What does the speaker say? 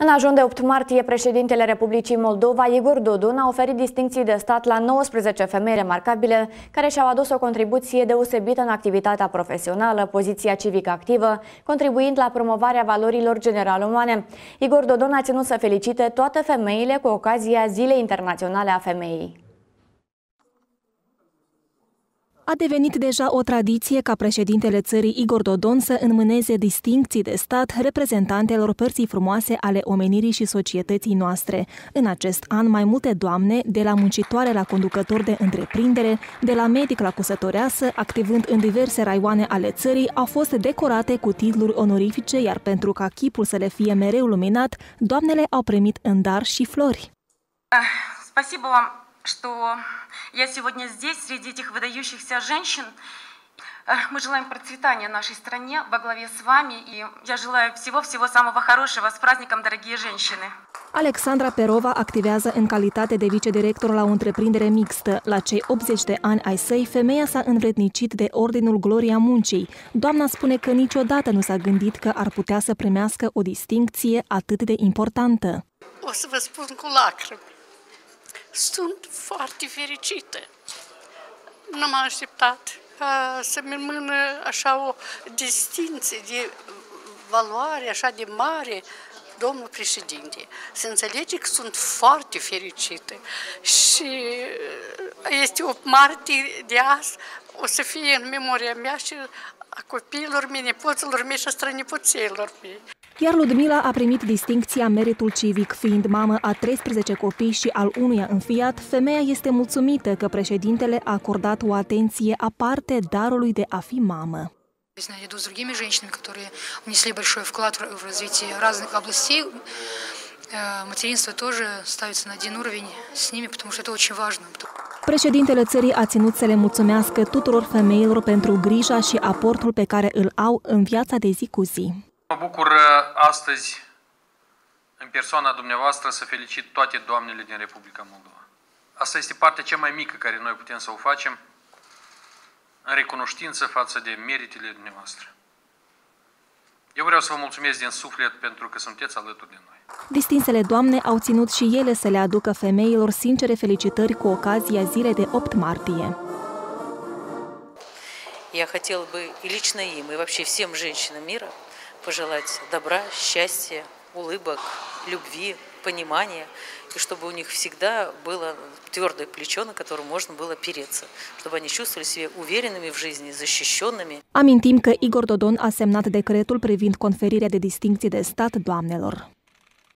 În ajun de 8 martie, președintele Republicii Moldova, Igor Dodon, a oferit distinții de stat la 19 femei remarcabile care și-au adus o contribuție deosebită în activitatea profesională, poziția civică activă, contribuind la promovarea valorilor general umane. Igor Dodon a ținut să felicite toate femeile cu ocazia Zilei Internaționale a Femeii. A devenit deja o tradiție ca președintele țării Igor Dodon să înmâneze distincții de stat reprezentantelor părții frumoase ale omenirii și societății noastre. În acest an, mai multe doamne, de la muncitoare la conducător de întreprindere, de la medic la cusătoreasă, activând în diverse raioane ale țării, au fost decorate cu titluri onorifice, iar pentru ca chipul să le fie mereu luminat, doamnele au primit în dar și flori. Ah, spasibo вам что я сегодня здесь, среди этих выдающихся женщин. Э, мы желаем процветания нашей стране во главе с вами. И я желаю всего-всего самого хорошего. С праздником, dорогие женщины! Alexandra Perova activează în calitate de vicedirector la o întreprindere mixtă. La cei 80 de ani ai săi, femeia s-a învrednicit de Ordinul Gloria Muncii. Doamna spune că niciodată nu s-a gândit că ar putea să primească o distincție atât de importantă. O să vă spun cu lacrimi. Sunt foarte fericită. Nu m-am așteptat ca să-mi rămână așa o distinție de valoare așa de mare domnul președinte. Să înțelege că sunt foarte fericită și este o martir de azi, o să fie în memoria mea și a copiilor mei, nepoților mei și a strănepoților mei. Iar Ludmila a primit distincția Meritul Civic, fiind mamă a 13 copii și al unuia înfiat, femeia este mulțumită că președintele a acordat o atenție aparte darului de a fi mamă. Наряду с другими женщинами, которые внесли большой вклад в развитие разных областей, материнство тоже ставится на один уровень с ними, потому что это очень важно. Președintele țării a ținut să le mulțumească tuturor femeilor pentru grija și aportul pe care îl au în viața de zi cu zi. Mă bucur uh, astăzi, în persoana dumneavoastră, să felicit toate doamnele din Republica Moldova. Asta este partea cea mai mică care noi putem să o facem în recunoștință față de meritele dumneavoastră. Eu vreau să vă mulțumesc din suflet pentru că sunteți alături de noi. Distinsele doamne au ținut și ele să le aducă femeilor sincere felicitări cu ocazia zilei de 8 martie. Я хотела бы и лично им, и вообще всем женщинам мира пожелать добра, счастья, улыбок, любви, понимания, и чтобы у них всегда было твердое плечо, на котором можно было опереться, чтобы они чувствовали себя уверенными в жизни, защищенными. Amintim că Igor Dodon a semnat decretul privind conferirea de distincții de stat doamnelor.